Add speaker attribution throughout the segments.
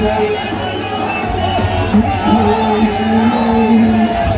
Speaker 1: Oh, you.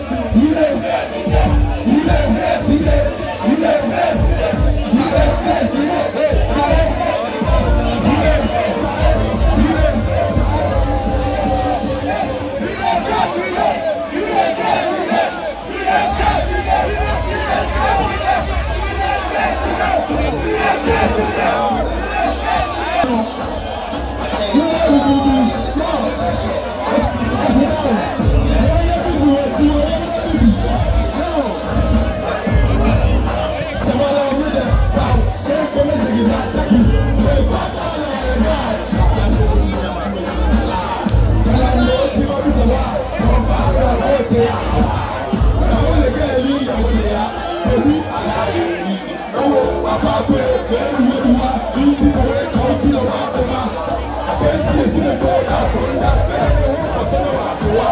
Speaker 1: ṣe ìyàwó lè gé ẹni ìyàwó lè ya pẹ̀lú aláàbò yìí lọ́wọ́ bàbá àgbẹ̀ lẹ́nu ìlú wa ní ìdíwọ̀ ẹ̀ka ojú lọ́wọ́ àtọ́mà àbẹ̀sí èsì lè kọ́ ọ̀dà àfọ̀rọ̀dà bẹ́ẹ̀ ni wọ́n kọ̀ sọ́wọ́ àtọ́wà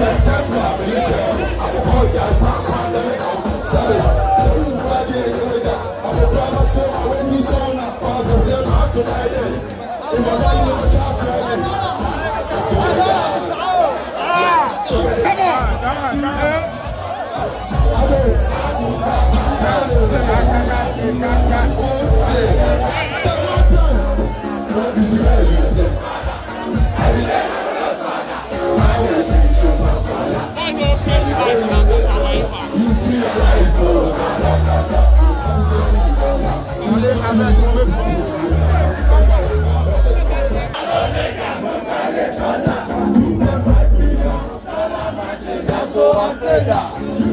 Speaker 1: lẹ́ẹ̀kẹ́ bu àbẹ̀lẹ́kẹ́ àkọ́kọ́ ọjà sáà Ah! Come Come on! on! Hey. 说这的。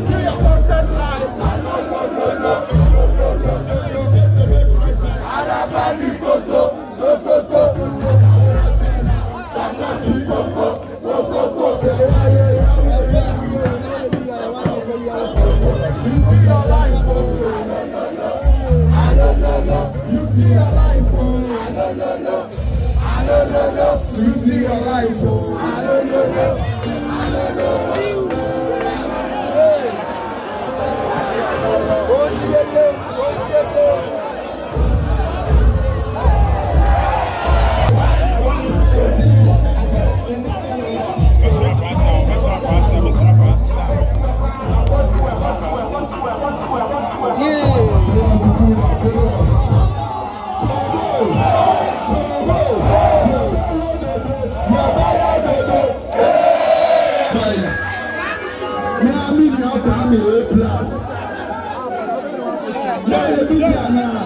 Speaker 1: A plus.